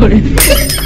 有人。